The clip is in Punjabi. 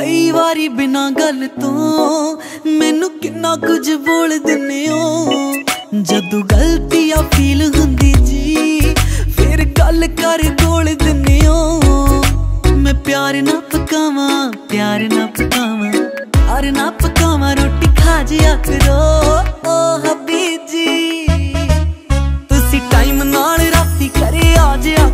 ਕਈ ਵਾਰੀ ਬਿਨਾਂ ਗੱਲ ਤੋਂ ਮੈਨੂੰ ਕਿੰਨਾ ਕੁਝ ਬੋਲ ਦਿੰਨੇ ਹੋ। ਜਦੋਂ ਗਲਤੀ ਆ ਫੀਲ ਹੁੰਦੀ ਜੀ, ਫਿਰ ਗੱਲ ਕਰ ਕੋਲ ਦਿੰਨੇ ਹੋ। ਮੈਂ ਪਿਆਰ ਨਾ ਪਕਾਵਾਂ, ਪਿਆਰ ਨਾ ਪਕਾਵਾਂ ਅਰ ਨਾ ਪਕਾਵਾਂ, ਰੋਟੀ ਖਾ ਜੀ ਆਖਰੋ ਓ ਹਬੀਬ ਜੀ, ਤੁਸੀਂ ਟਾਈਮ ਨਾਲ ਰਾਤੀ ਕਰੇ ਆ ਜਿਆ